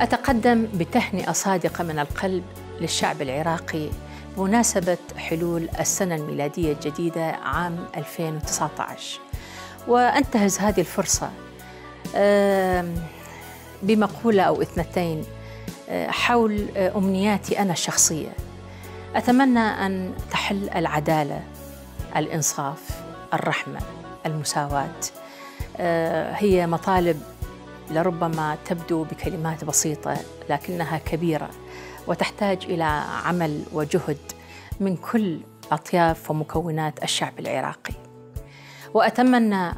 أتقدم بتهنئة صادقة من القلب للشعب العراقي بمناسبة حلول السنة الميلادية الجديدة عام 2019 وأنتهز هذه الفرصة بمقولة أو اثنتين حول أمنياتي أنا الشخصية أتمنى أن تحل العدالة الإنصاف الرحمة المساواة. هي مطالب لربما تبدو بكلمات بسيطة لكنها كبيرة وتحتاج إلى عمل وجهد من كل أطياف ومكونات الشعب العراقي. وأتمنى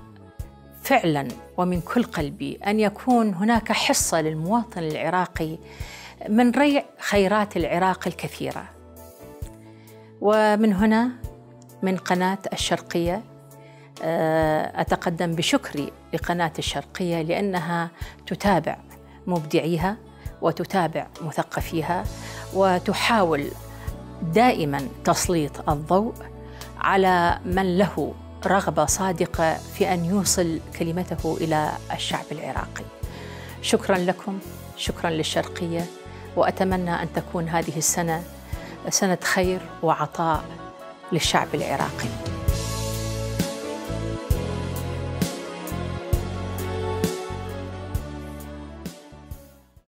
فعلا ومن كل قلبي أن يكون هناك حصة للمواطن العراقي من ريع خيرات العراق الكثيرة. ومن هنا من قناة الشرقية أتقدم بشكري لقناة الشرقية لأنها تتابع مبدعيها وتتابع مثقفيها وتحاول دائما تسليط الضوء على من له رغبة صادقة في أن يوصل كلمته إلى الشعب العراقي. شكرا لكم شكرا للشرقية وأتمنى أن تكون هذه السنة سنة خير وعطاء للشعب العراقي.